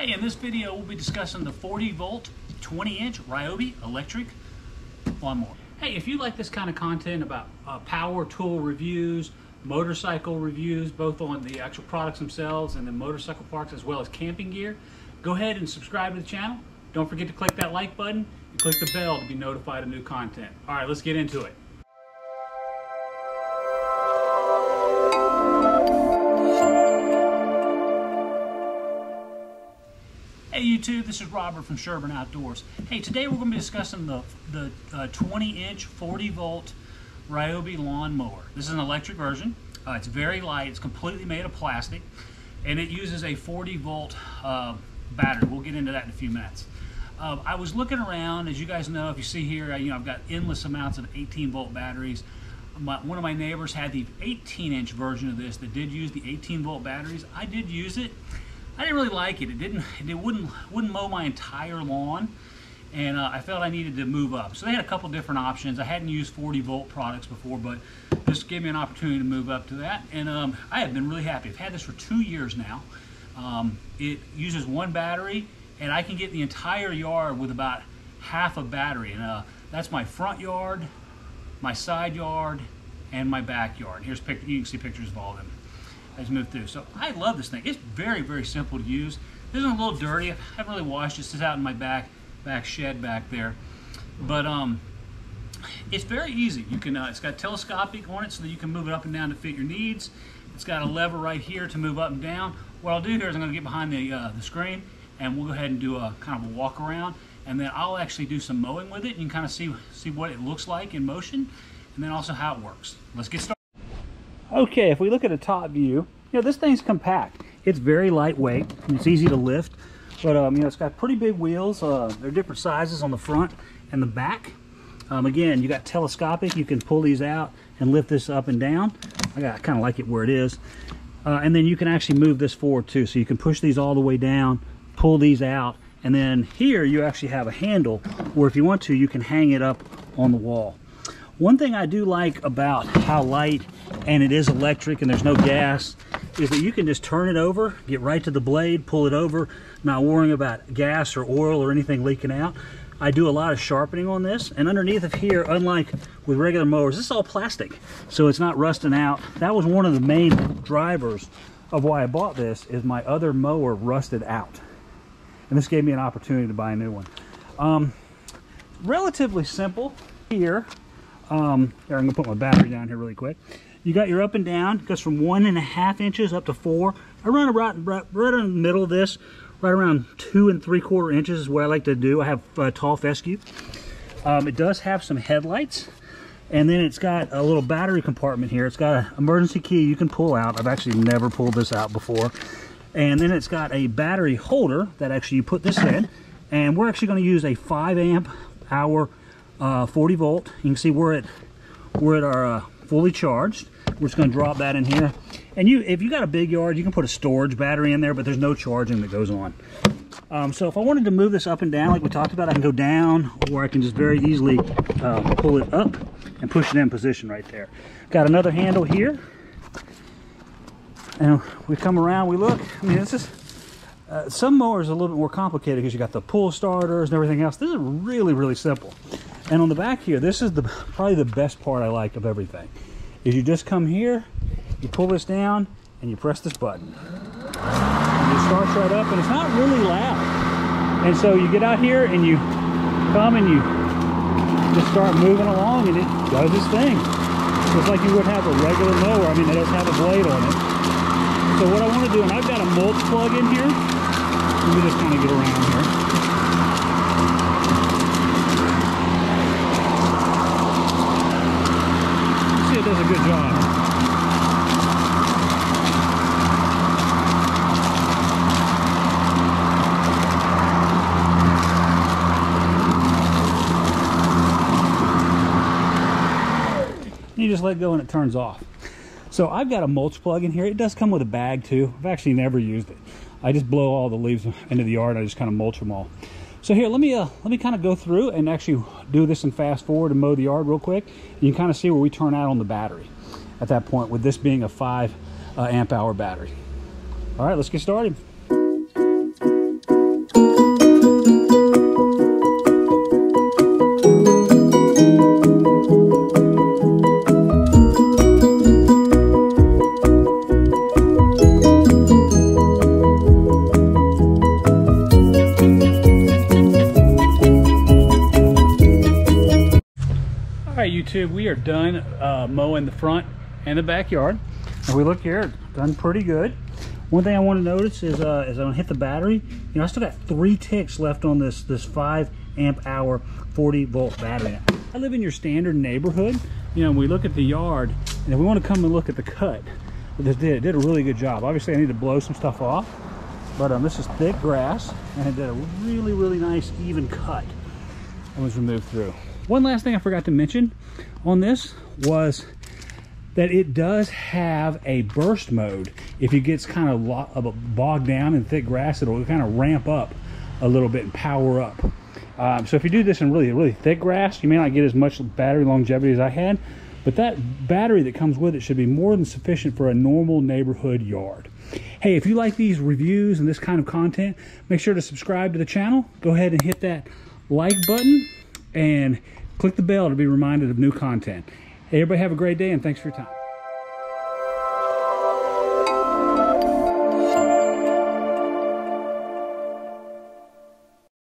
Hey, in this video we'll be discussing the 40 volt 20 inch Ryobi electric lawnmower. Hey, if you like this kind of content about uh, power tool reviews, motorcycle reviews, both on the actual products themselves and the motorcycle parts as well as camping gear, go ahead and subscribe to the channel. Don't forget to click that like button and click the bell to be notified of new content. All right, let's get into it. This is Robert from Sherburn Outdoors. Hey, today we're going to be discussing the, the uh, 20 inch 40 volt Ryobi lawn mower. This is an electric version. Uh, it's very light, it's completely made of plastic, and it uses a 40 volt uh, battery. We'll get into that in a few minutes. Uh, I was looking around, as you guys know, if you see here, you know, I've got endless amounts of 18 volt batteries. My, one of my neighbors had the 18 inch version of this that did use the 18 volt batteries. I did use it. I didn't really like it. It didn't. It wouldn't wouldn't mow my entire lawn, and uh, I felt I needed to move up. So they had a couple different options. I hadn't used 40 volt products before, but this gave me an opportunity to move up to that, and um, I have been really happy. I've had this for two years now. Um, it uses one battery, and I can get the entire yard with about half a battery, and uh, that's my front yard, my side yard, and my backyard. Here's pic you can see pictures of all of them as you move through. So I love this thing. It's very, very simple to use. This is a little dirty. I haven't really washed it. It's out in my back back shed back there. But um, it's very easy. You can. Uh, it's got telescopic on it so that you can move it up and down to fit your needs. It's got a lever right here to move up and down. What I'll do here is I'm going to get behind the uh, the screen and we'll go ahead and do a kind of a walk around and then I'll actually do some mowing with it. and You can kind of see see what it looks like in motion and then also how it works. Let's get started. Okay, if we look at a top view, you know, this thing's compact. It's very lightweight, it's easy to lift, but um, you know, it's got pretty big wheels. Uh, they're different sizes on the front and the back. Um, again, you got telescopic, you can pull these out and lift this up and down. I, I kind of like it where it is. Uh, and then you can actually move this forward too. So you can push these all the way down, pull these out, and then here you actually have a handle where if you want to, you can hang it up on the wall. One thing I do like about how light and it is electric and there's no gas is that you can just turn it over, get right to the blade, pull it over, not worrying about gas or oil or anything leaking out. I do a lot of sharpening on this and underneath of here, unlike with regular mowers, this is all plastic, so it's not rusting out. That was one of the main drivers of why I bought this is my other mower rusted out. And this gave me an opportunity to buy a new one. Um, relatively simple here. Um, here, I'm gonna put my battery down here really quick. You got your up and down, goes from one and a half inches up to four. I run right, right, right in the middle of this, right around two and three quarter inches is what I like to do. I have uh, tall fescue. Um, it does have some headlights, and then it's got a little battery compartment here. It's got an emergency key you can pull out. I've actually never pulled this out before. And then it's got a battery holder that actually you put this in, and we're actually to use a 5 amp hour uh, 40 volt. You can see we're at we're at our uh, fully charged. We're just going to drop that in here. And you, if you got a big yard, you can put a storage battery in there, but there's no charging that goes on. Um, so if I wanted to move this up and down, like we talked about, I can go down, or I can just very easily uh, pull it up and push it in position right there. Got another handle here. And we come around, we look. I mean, this is uh, some mowers are a little bit more complicated because you got the pull starters and everything else. This is really, really simple. And on the back here, this is the probably the best part I like of everything. Is you just come here, you pull this down, and you press this button. And it starts right up, and it's not really loud. And so you get out here and you come and you just start moving along, and it does its thing. Just like you would have a regular mower. I mean, it doesn't have a blade on it. So what I want to do, and I've got a mulch plug in here. Let me just kind of get around here. it does a good job. You just let go and it turns off. So I've got a mulch plug in here. It does come with a bag too. I've actually never used it. I just blow all the leaves into the yard. I just kind of mulch them all. So here, let me uh, let me kind of go through and actually do this and fast forward and mow the yard real quick. You can kind of see where we turn out on the battery at that point with this being a five uh, amp hour battery. All right, let's get started. YouTube, we are done uh, mowing the front and the backyard. And we look here, done pretty good. One thing I want to notice is uh, as I hit the battery, you know, I still got three ticks left on this this five amp hour 40 volt battery. I live in your standard neighborhood. You know, we look at the yard, and if we want to come and look at the cut, this did it did a really good job. Obviously, I need to blow some stuff off, but um, this is thick grass, and it did a really really nice even cut. That was removed through. One last thing I forgot to mention on this was that it does have a burst mode. If it gets kind of bogged down in thick grass, it'll kind of ramp up a little bit and power up. Um, so if you do this in really, really thick grass, you may not get as much battery longevity as I had, but that battery that comes with it should be more than sufficient for a normal neighborhood yard. Hey, if you like these reviews and this kind of content, make sure to subscribe to the channel. Go ahead and hit that like button and click the bell to be reminded of new content. Hey, everybody have a great day and thanks for your time.